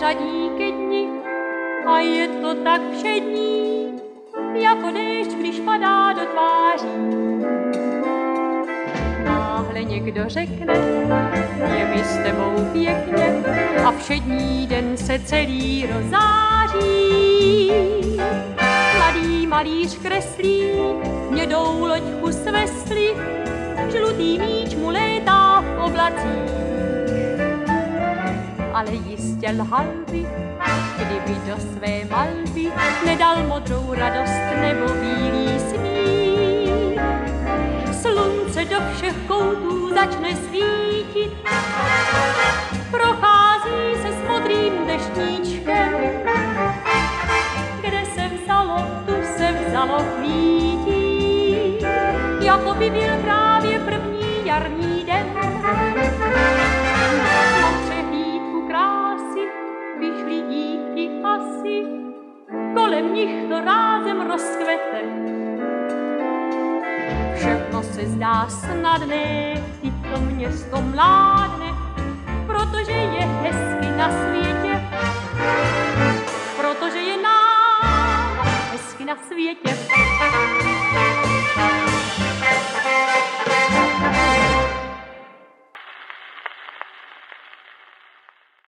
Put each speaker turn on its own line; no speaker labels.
řadí ke dni a je to tak všední, jako dešť, když padá do tváří. Náhle někdo řekne, je mi s tebou pěkně a všední den se celý rozáří. Mladý malíř kreslí, mědou loďku sveslí, žlutý míč mu létá v oblacích. Ale jistě lhal by, kdyby do své malby nedal modrou radost nebo bílý smích. Slunce do všech koutů začne svítit, prochází se s modrým deštníčkem. Kde se vzalo, tu se vzalo kvítí, jako by byl právě první jarní den. Kolem nich to rázem rozkvete. Všechno se zdá snadné, i to město mládne, protože je hezky na světě. Protože je nám hezky na světě.